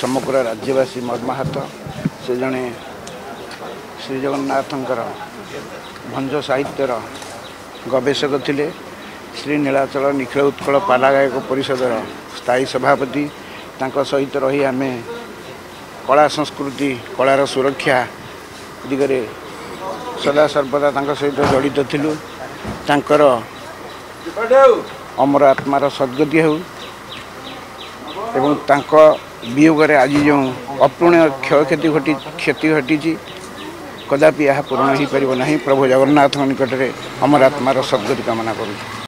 ସମଗ୍ର ରାଜ୍ୟବାସୀ ମର୍ମାହତ। ସେ ଜଣେ ଶ୍ରୀଜଗନ୍ନାଥଙ୍କର ଭଞ୍ଜ ସାହିତ୍ୟର ଗବେଷକ ଥିଲେ। ଶ୍ରୀ ନୀଳାଚଳ ନିଖିଳ ଉତ୍କଳ ପାଲା ଗାୟକ ପରିଷଦର ସ୍ଥାୟୀ ସଭାପତି। ତାଙ୍କ ସହିତ ରହି ଆମେ କଳା ସଂସ୍କୃତି କଳାର ସୁରକ୍ଷା ଦିଗରେ ସଦାସର୍ବଦା ତାଙ୍କ ସହିତ ଜଡ଼ିତ ଥିଲୁ। ତାଙ୍କର ଅମର ଆତ୍ମାର ସଦ୍ଗତି ହେଉ ଏବଂ ତାଙ୍କ ବିୟୋଗରେ ଆଜି ଯେଉଁ ଅପୂର୍ଣ୍ଣ କ୍ଷୟକ୍ଷତି ଘଟି କ୍ଷତି ଘଟିଛି କଦାପି ଏହା ପୂରଣ ହୋଇପାରିବ ନାହିଁ। ପ୍ରଭୁ ଜଗନ୍ନାଥଙ୍କ ନିକଟରେ ଅମର ଆତ୍ମାର ସଦ୍ଗତି କାମନା କରୁଛୁ।